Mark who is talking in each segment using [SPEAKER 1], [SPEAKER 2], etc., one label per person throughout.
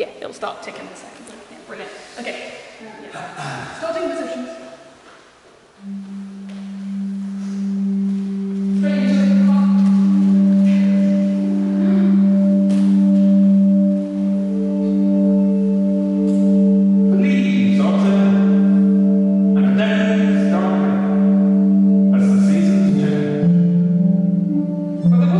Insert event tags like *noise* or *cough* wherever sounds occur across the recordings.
[SPEAKER 1] Yeah, it'll start ticking in a second. Yeah, brilliant. Okay. *clears throat* Starting positions.
[SPEAKER 2] But the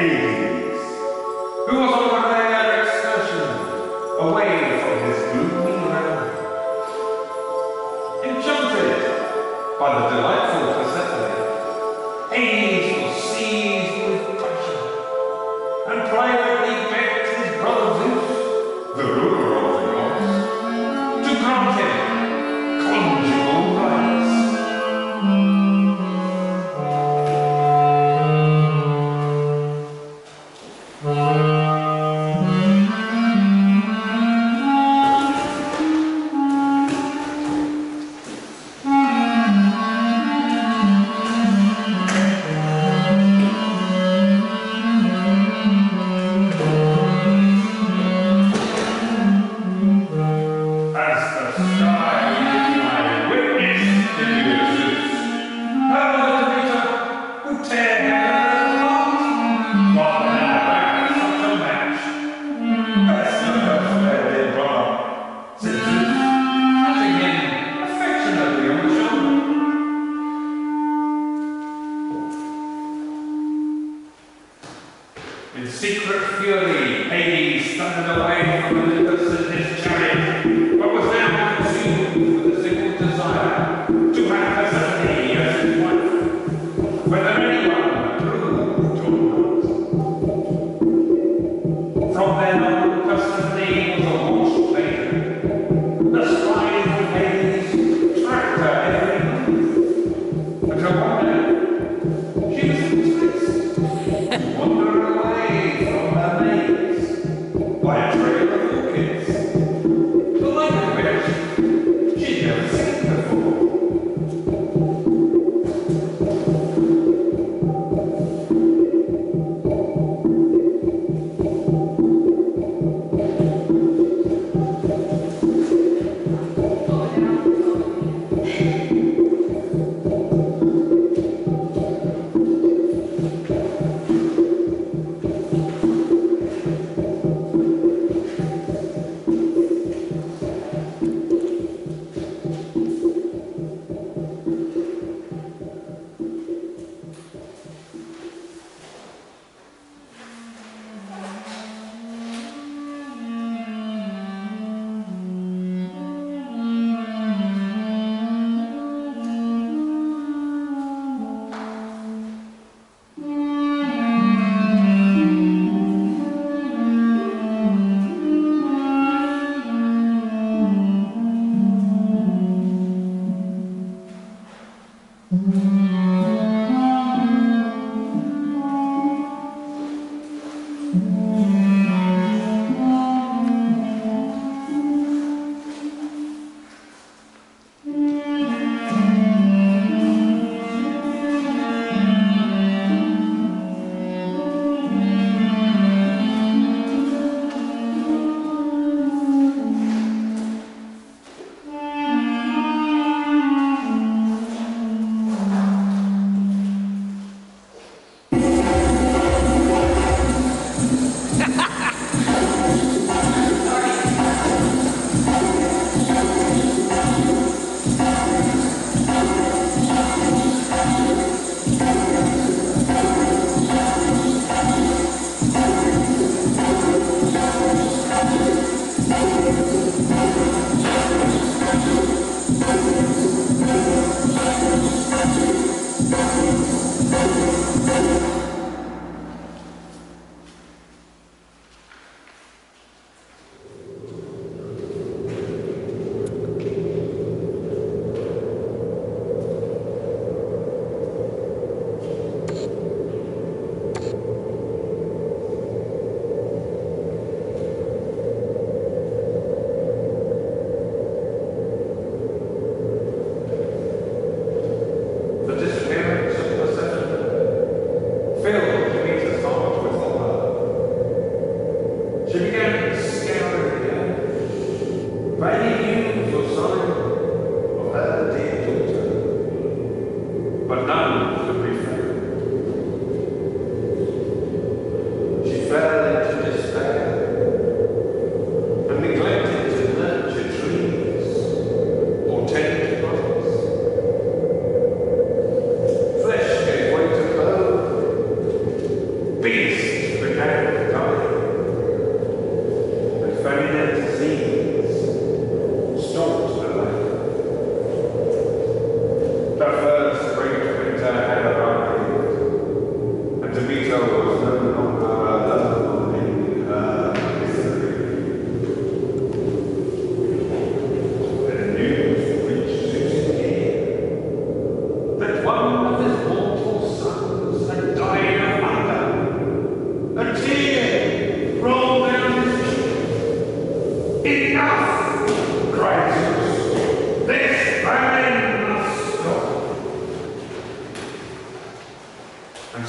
[SPEAKER 2] Amen. secret fury, Hades, standing away from Olympus in his chariot. What was their attitude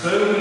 [SPEAKER 2] So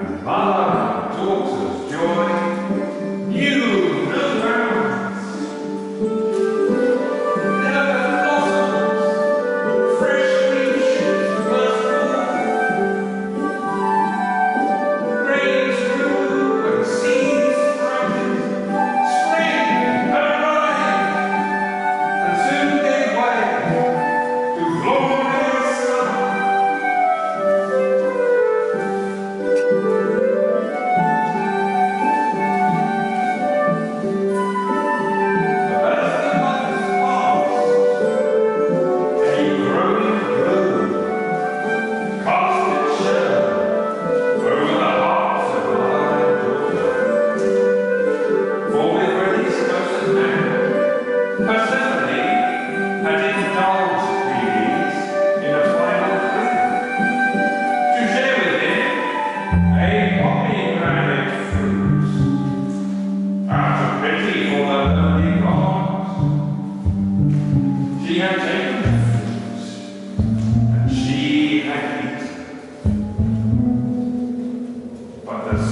[SPEAKER 2] and talks daughters, joy.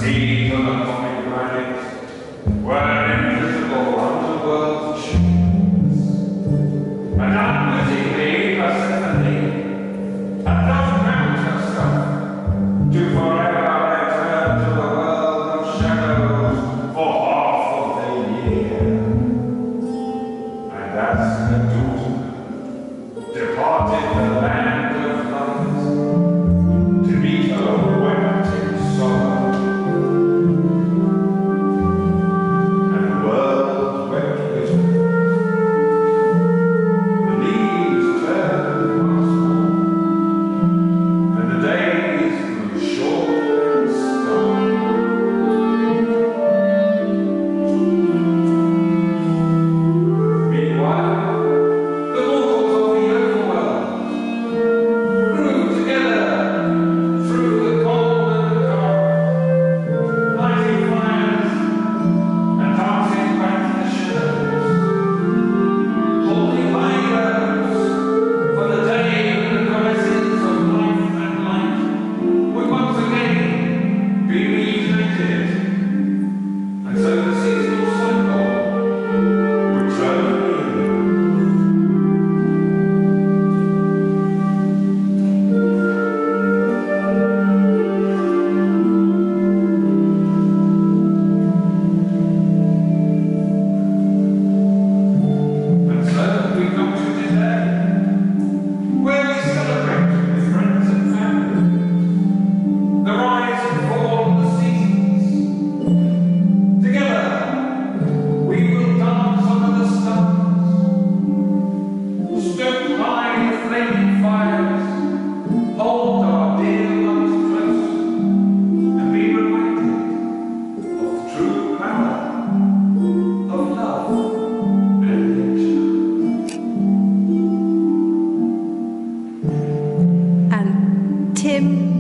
[SPEAKER 2] reading from the Holy invisible unto world's children. And unwittingly Persephone had not known herself to forever return to the world of shadows for half of the year. And as the doom departed the land,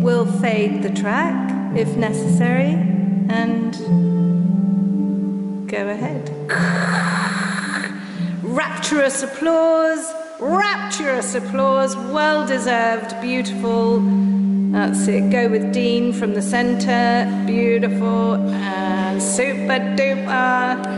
[SPEAKER 3] will fade the track if necessary and go ahead. rapturous applause, rapturous applause, well deserved, beautiful. That's it. Go with Dean from the centre, beautiful and super duper.